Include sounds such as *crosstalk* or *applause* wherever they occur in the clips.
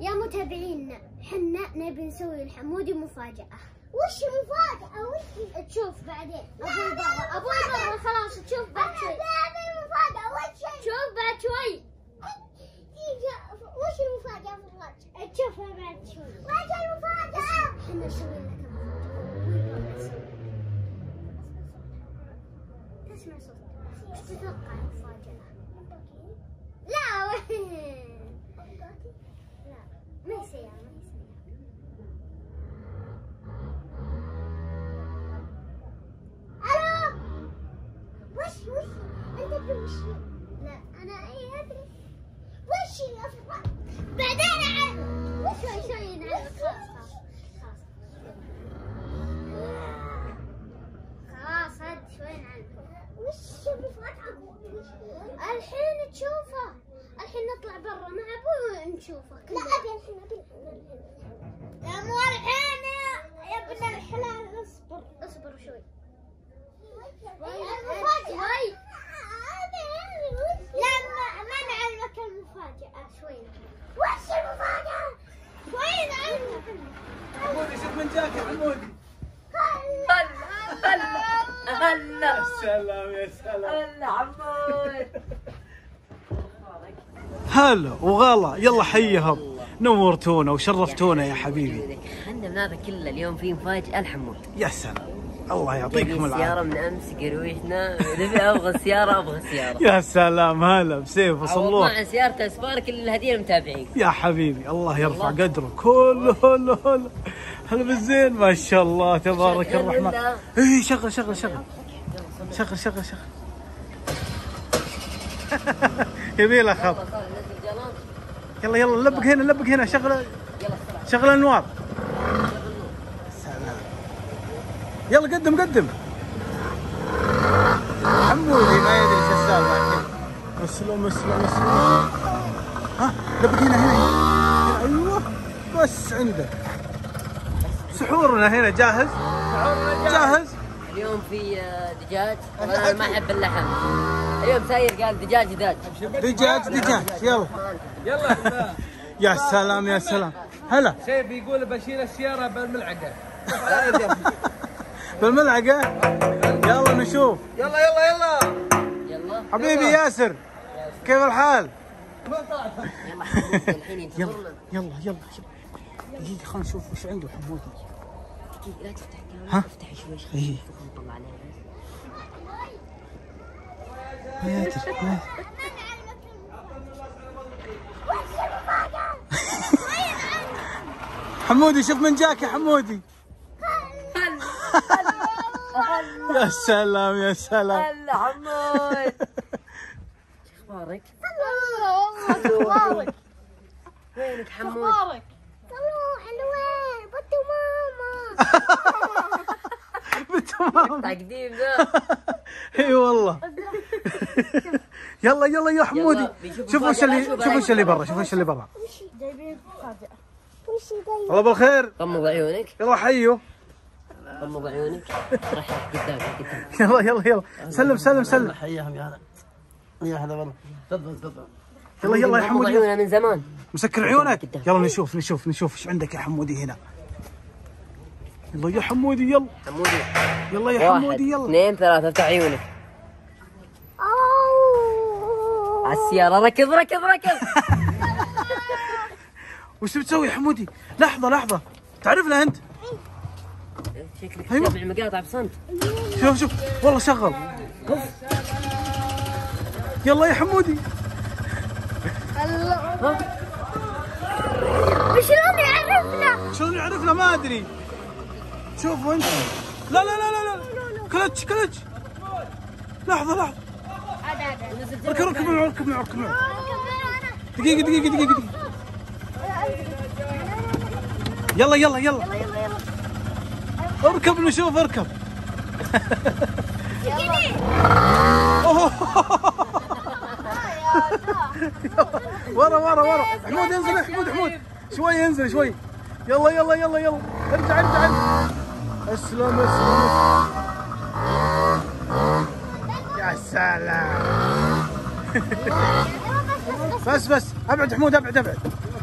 يا متابعينا حنا نبي نسوي الحمودي مفاجأة. وش مفاجأة؟ وش تشوف بعدين؟ أبوي برا أبوي برا خلاص تشوف بعد شوي. مفاجأة وش؟ شوف بعد شوي. وش المفاجأة في؟ تشوفها بعد شوي. وش المفاجأة؟ إحنا نسوي لك وش وش؟ أنت تدري وش؟ لا أنا أي أدري. وش بعدين أعرف. وش شوي نعرف خلاص خلاص خلاص خلاص هاد شوي نعرف وش الحين تشوفه الحين نطلع برا مع أبوي ونشوفه. لا أبي الحين أبي الحين يا مو الحين يا- يا ابن الحلال اصبر. اصبر شوي. هلا وغلا يلا حيهم. نورتونا وشرفتونا يا حبيبي. خلنا من هذا كله اليوم في مفاجأة الحمود. يا سلام. الله يعطيكم العافية. من أمس قرويشنا نبي أبغى سيارة أبغى سيارة يا سلام هلا بسيف عن سيارة أسفار كل الهدية للمتابعين يا حبيبي الله يرفع قدره. كله هلا هلا هلا بالزين ما شاء الله تبارك الرحمن؟ اي شغل شغل شغل. شغل شغل شغل. *laughs* يبيله خط. يلا يلا لبق هنا لبق هنا. شغل شغل أنوار سلام يلا قدم قدم. حمودي ما يدري إيش السالفة. الحين مسلم مسلم مسلم ها لبق هنا. هنا أيوه بس عندك. سحورنا هنا جاهز؟ جاهز. اليوم في آه، دجاج. أنا ما أحب اللحم. اليوم ساير قال دجاج دجاج. دجاج دجاج. يلا. يلا. يا سلام يا سلام. هلا. شيء بيقول بشيل السيارة *laughs* بالملعقة. بالملعقه يلا نشوف. يلا يلا يلا. يلا. حبيبي ياسر كيف الحال؟ يلا الحين يلا. يلا يلا دقيقة خلينا نشوف وش عنده حمودي لا تفتح ها؟ الكاميرا افتح شوي شوي. نطلع عليها بس ما يدري ما يدري. حمودي شوف من جاك يا حمودي. يا سلام يا سلام. هلا شو أخبارك؟ والله وينك حمود؟ طلعوا حلوين بطوا ماما. بالتمام تقديم ذا إي والله. يلا يلا يا حمودي. يلا، بيشوف شوف وش اللي مفاجأة، شوف وش اللي برا شوف وش اللي برا. جايبين مفاجأة وش جايبين؟ الله بالخير. غمض عيونك يلا حيوا. غمض عيونك؟ راح قدامك قدامك. يلا يلا يلا. سلم سلم سلم. حياهم يا هلا. يا هلا والله. تفضل تفضل. يلا يلا يا حمودي. عيوننا من زمان. مسكر عيونك. يلا نشوف نشوف نشوف إيش عندك يا حمودي هنا. يلا يا حمودي يلا. حمودي. يلا يا حمودي يلا. اثنين ثلاثة. افتح عيونك. على السيارة. ركض ركض ركض *laughs* وش بتسوي يا حمودي؟ لحظة لحظة. تعرفنا أنت؟ شكلك أيوة. تتابع مقاطع بصمت. شوف شوف. والله شغل. يلا يا حمودي. وشلون يعرفنا؟ شلون يعرفنا؟ ما أدري. شوفوا انت لا لا لا لا لا. كلتش كلتش. لحظة لحظة. ركب ركب معه ركب معه ركب معه. دقيقة دقيقة دقيقة دقيقة. يلا يلا يلا. اركب نشوف اركب. ورا ورا ورا. حمود انزل حمود حمود. شوي انزل شوي. يلا يلا يلا يلا. ارجع ارجع ارجع. اسلم اسلم يا سلام. بس بس. ابعد حمود ابعد ابعد.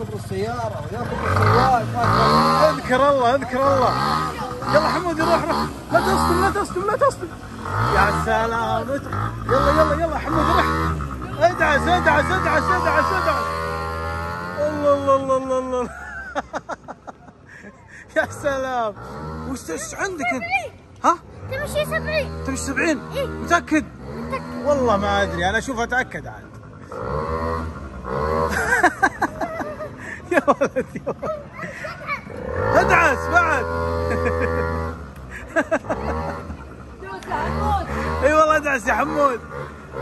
كبر السيارة ويا كبر السواق الله اذكر الله اذكر الله. يلا حمودي روح روح لا تصدم لا تصدم لا تصدم يا سلام. يلا يلا يلا حمودي روح. ادعس ادعس ادعس ادعس ادعس. الله الله الله الله الله *laughs* يا سلام. وش إيش عندك أنت؟ ها؟ تمشي سبعين؟ تمشي 70 متأكد؟ والله ما أدري أنا أشوف أتأكد عاد. *laughs* يا ولد يا ولد. *laughs* ادعس بعد. *laughs* اي والله ادعس يا حمود.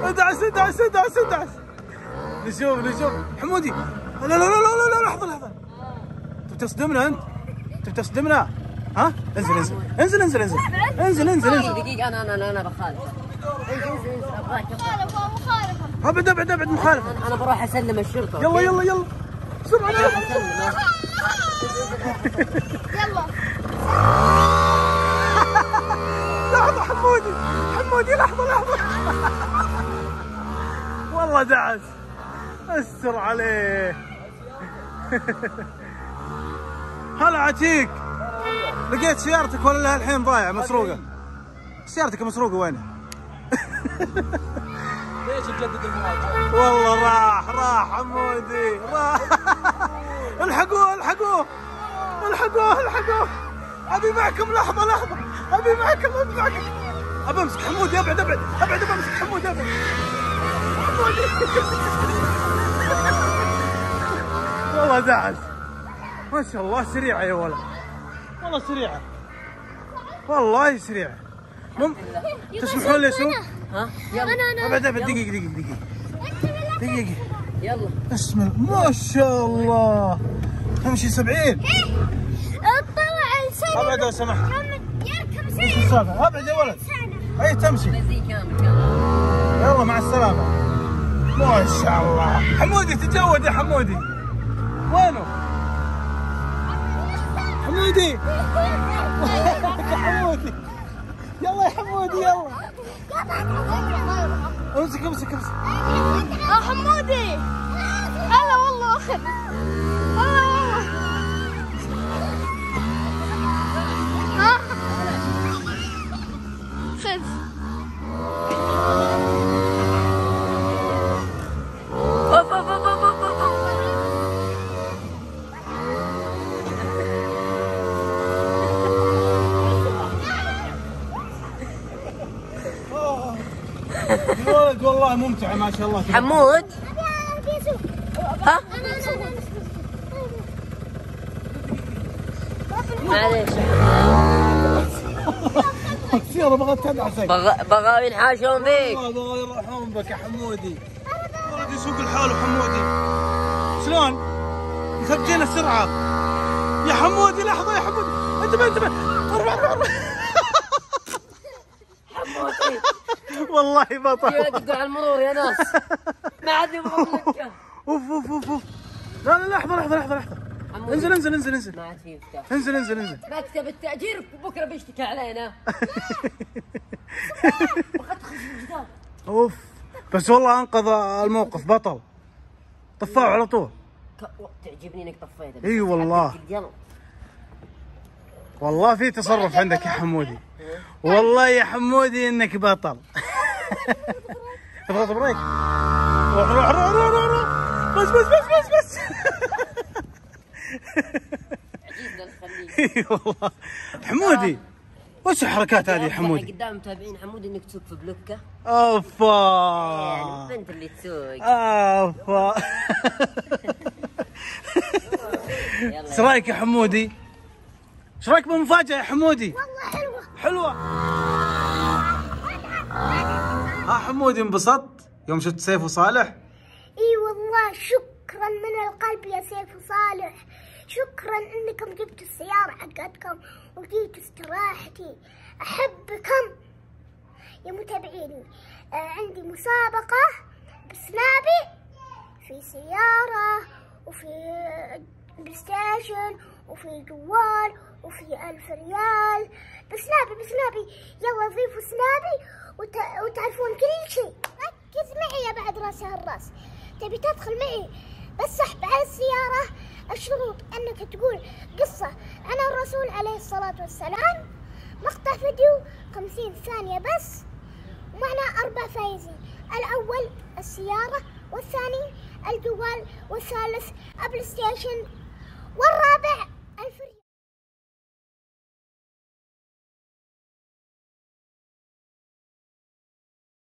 ادعس ادعس ادعس ادعس نشوف نشوف. حمودي. لا لا لا لا لا لحظة لحظة. انت بتصدمنا أنت؟ انت بتصدمنا ها؟ انزل انزل. انزل انزل انزل. انزل انزل انزل. دقيقة أنا أنا أنا أنا بخالف. انزل انزل. مخالفة مخالفة ابعد ابعد ابعد مخالفة. أنا بروح أسلم الشرطة يلا يلا يلا. بسرعة *laughs* يلا. حمودي حمودي لحظة لحظة. *laughs* والله دعس. أستر عليه. *laughs* هلا عتيق. لقيت سيارتك ولا لها الحين ضايعه مسروقة؟ سيارتك مسروقة وينها؟ *laughs* ليش تجدد المراجعه؟ والله راح راح حمودي راح. الحقوه الحقوه. الحقوه الحقوه. أبي معكم لحظة لحظة. أبي معكم أبي معكم. ابي امسك حمودي أبعد أبعد أبعد ابي امسك حمودي أبعد. حمودي والله دعس ما شاء الله سريعة يا ولد. والله سريعة. والله سريعة. مم... تسمحون لي أسوق؟ ها؟ يلا. أنا أنا. أبعد أبعد. دقيقة دقيقة دقيقة. دقيقة. يلا. بسم الله ما شاء الله. تمشي 70 اطلع السنة أبعد لو سمحت. محمد يركب السالفه أبعد يا ولد. اي تمشي. يلا مع السلامة. ما شاء الله. حمودي تجود يا حمودي. وينه؟ حمودي. يا حمودي. يلا يا حمودي يلا. امسك امسك امسك. آه حمودي. ولد والله ممتعه ما شاء الله. حمود؟ ها؟ معليش. السياره بغت تدعسك بغ- بغاوي ينحاشون فيك. والله يروحون بك يا حمودي. ولد يسوق لحاله حمودي. شلون؟ يخرجينا السرعة. يا حمودي لحظة يا حمودي. انتبه انتبه. ارفع ارفع ارفع حمودي. والله بطل يدقوا على المرور يا ناس. ما عاد. أوف أوف أوف أوف. لا لا لحظة لحظة لحظة لحظة حمودي. انزل انزل انزل انزل. ما عاد في مفتاح انزل انزل انزل. مكتب التأجير بكرة بيشتكي علينا. *laughs* أوف. بس والله أنقذ الموقف بطل. طفاه على طول. تعجبني إنك طفيته. إي والله. والله في تصرف عندك يا حمودي. والله يا حمودي إنك بطل. اضغط بريك. روح روح روح روح روح روح. بس بس بس بس. بس والله. حمودي وش الحركات هذه يا حمودي؟ قدام متابعين حمود إنك تسوق في بلوكة. أوفا. يعني البنت اللي تسوق. أوفا. *laughs* إيش رأيك يا حمودي؟ إيش رأيك بالمفاجأة يا حمودي؟ والله حلوة. ها حمودي انبسطت يوم شفت سيف وصالح؟ إي والله شكرا من القلب يا سيف وصالح. شكرا إنكم جبتوا السيارة حقتكم وجيتوا استراحتي. أحبكم. يا متابعيني آه عندي مسابقة بسنابي في سيارة وفي PlayStation وفي جوال وفي ألف ريال. بسنابي بسنابي يلا ضيفوا سنابي وت... وتعرفون كل شيء. ركز معي يا بعد رأس الراس تبي تدخل معي؟ بس على السيارة الشروط أنك تقول قصة. عن الرسول عليه الصلاة والسلام. مقطع فيديو خمسين ثانية بس ومعنا أربع فايزين. الأول السيارة والثاني الجوال والثالث ال PlayStation. What happened?